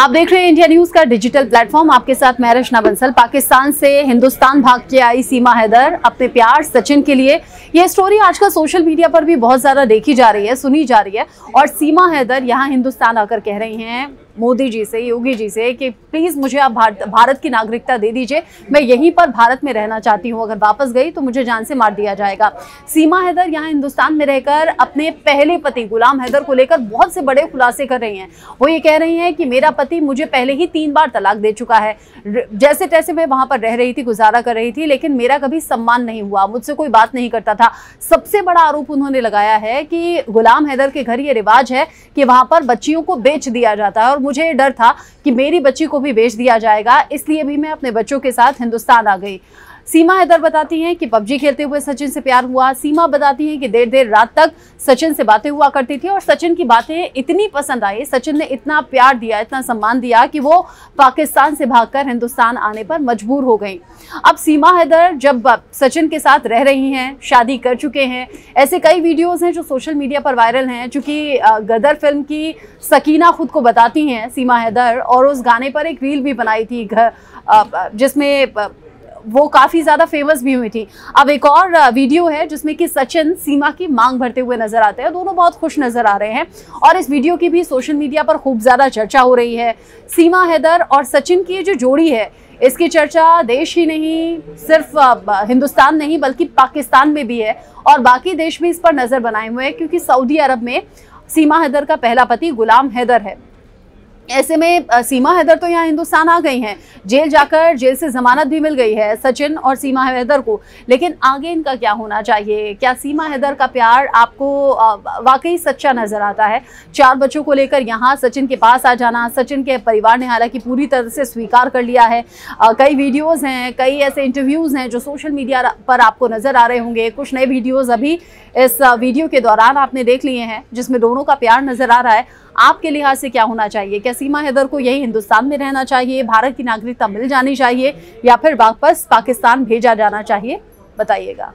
आप देख रहे हैं इंडिया न्यूज़ का डिजिटल प्लेटफॉर्म। आपके साथ मैं रचना बंसल। पाकिस्तान से हिंदुस्तान भाग के आई सीमा हैदर। अपने प्यार सचिन के लिए। यह स्टोरी आजकल सोशल मीडिया पर भी बहुत ज़्यादा देखी जा रही है, सुनी जा रही है। और सीमा हैदर यहाँ हिंदुस्तान आकर कह रही हैं मोदी जी से, योगी जी से कि प्लीज़ मुझे आप भारत भारत की नागरिकता दे दीजिए। मैं यहीं पर भारत में रहना चाहती हूँ। अगर वापस गई तो मुझे जान से मार दिया जाएगा। सीमा हैदर यहाँ हिंदुस्तान में रहकर अपने पहले पति गुलाम हैदर को लेकर बहुत से बड़े खुलासे कर रही हैं। वो ये कह रही हैं कि मेरा पति मुझे पहले ही तीन बार तलाक दे चुका है। जैसे तैसे मैं वहाँ पर रह रही थी, गुजारा कर रही थी, लेकिन मेरा कभी सम्मान नहीं हुआ। मुझसे कोई बात नहीं करता था। सबसे बड़ा आरोप उन्होंने लगाया है कि गुलाम हैदर के घर ये रिवाज है कि वहाँ पर बच्चियों को बेच दिया जाता है और मुझे डर था कि मेरी बच्ची को भी बेच दिया जाएगा, इसलिए भी मैं अपने बच्चों के साथ हिंदुस्तान आ गई। सीमा हैदर बताती हैं कि पबजी खेलते हुए सचिन से प्यार हुआ। सीमा बताती हैं कि देर देर रात तक सचिन से बातें हुआ करती थी और सचिन की बातें इतनी पसंद आई। सचिन ने इतना प्यार दिया, इतना सम्मान दिया कि वो पाकिस्तान से भागकर हिंदुस्तान आने पर मजबूर हो गई। अब सीमा हैदर जब सचिन के साथ रह रही हैं, शादी कर चुके हैं, ऐसे कई वीडियोज़ हैं जो सोशल मीडिया पर वायरल हैं चूँकि गदर फ़िल्म की सकीना खुद को बताती हैं, सीमा हैदर, और उस गाने पर एक रील भी बनाई थी जिसमें वो काफ़ी ज़्यादा फ़ेमस भी हुई थी। अब एक और वीडियो है जिसमें कि सचिन सीमा की मांग भरते हुए नज़र आते हैं। दोनों बहुत खुश नज़र आ रहे हैं और इस वीडियो की भी सोशल मीडिया पर खूब ज़्यादा चर्चा हो रही है। सीमा हैदर और सचिन की ये जो जोड़ी है, इसकी चर्चा देश ही नहीं, सिर्फ़ हिंदुस्तान नहीं, बल्कि पाकिस्तान में भी है और बाकी देश भी इस पर नज़र बनाए हुए हैं, क्योंकि सऊदी अरब में सीमा हैदर का पहला पति गुलाम हैदर है। ऐसे में सीमा हैदर तो यहाँ हिंदुस्तान आ गई हैं। जेल जाकर जेल से जमानत भी मिल गई है सचिन और सीमा हैदर को। लेकिन आगे इनका क्या होना चाहिए? क्या सीमा हैदर का प्यार आपको वाकई सच्चा नज़र आता है? चार बच्चों को लेकर यहाँ सचिन के पास आ जाना, सचिन के परिवार ने हालाँकि पूरी तरह से स्वीकार कर लिया है। कई वीडियोज़ हैं, कई ऐसे इंटरव्यूज़ हैं जो सोशल मीडिया पर आपको नज़र आ रहे होंगे। कुछ नए वीडियोज़ अभी इस वीडियो के दौरान आपने देख लिए हैं, जिसमें दोनों का प्यार नज़र आ रहा है। आपके लिहाज से क्या होना चाहिए? क्या सीमा हैदर को यही हिंदुस्तान में रहना चाहिए? भारत की नागरिकता मिल जानी चाहिए या फिर वापस पाकिस्तान भेजा जाना चाहिए? बताइएगा।